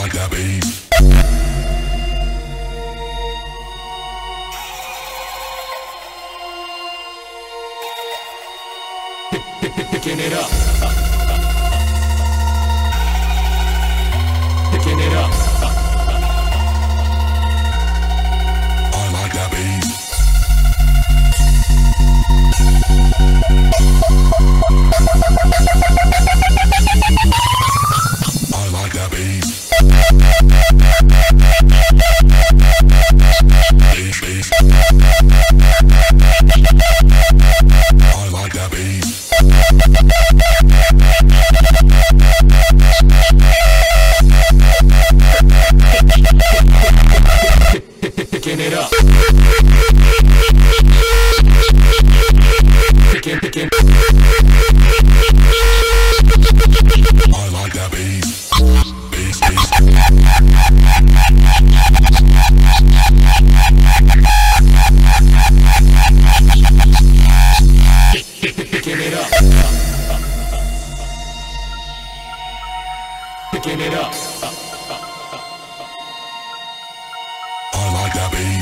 like that. Picking it up. Picking it up. Picking it up. I like that bass.